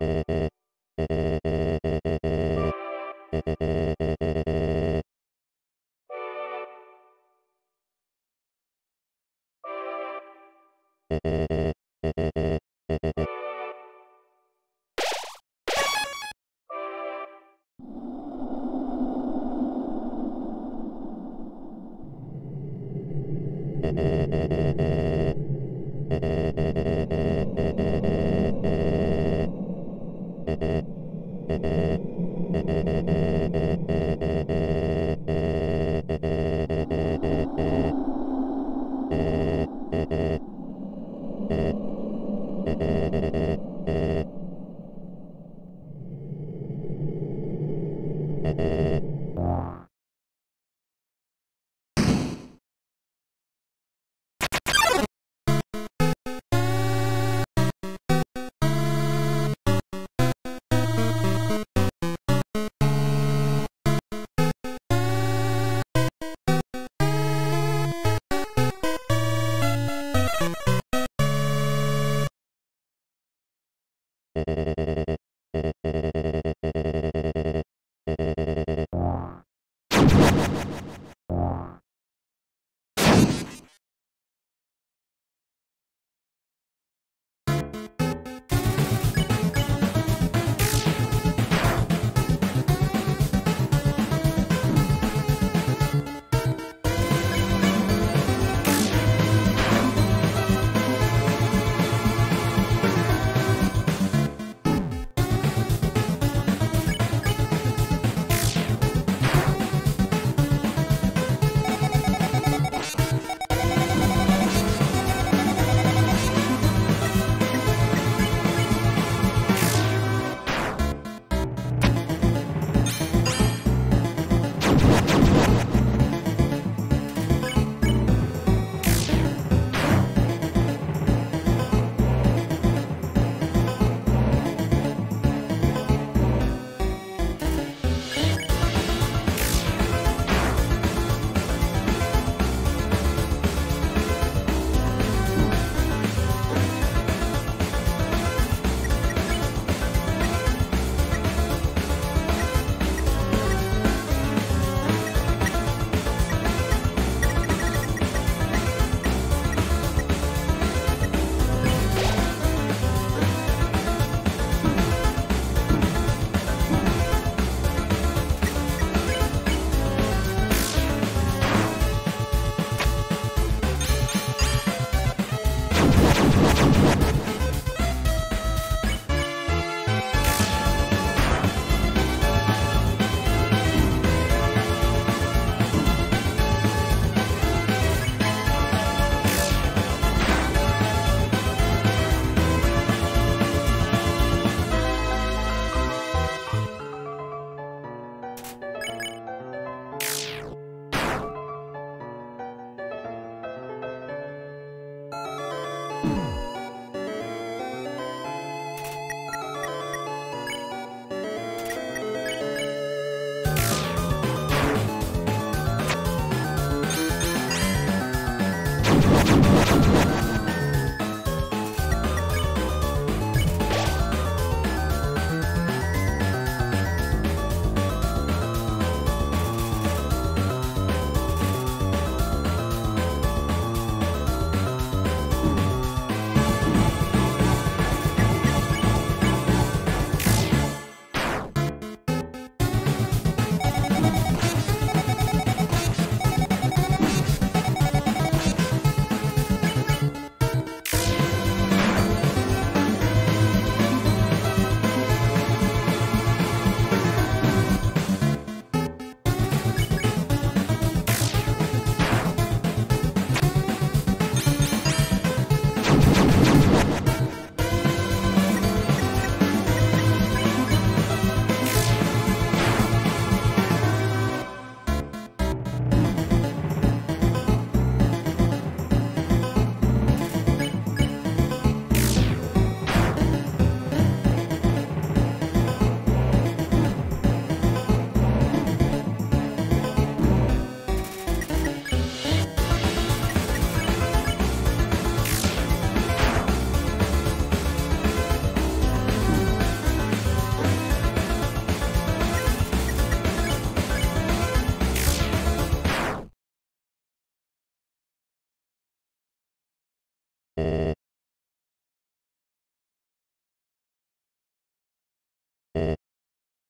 えー。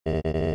Mm-hmm.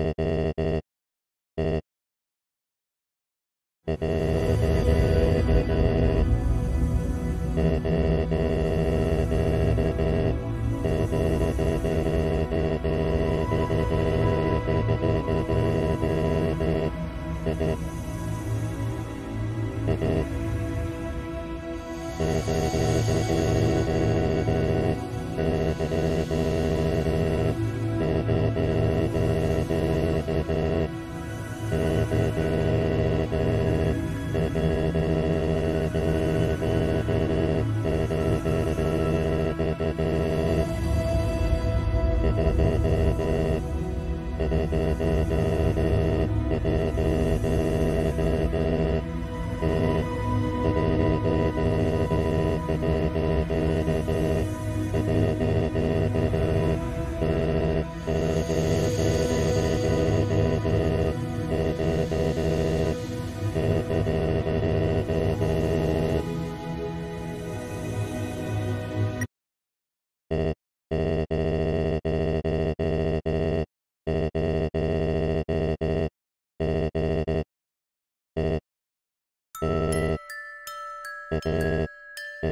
Mm-hmm.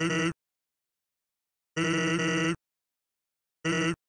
eight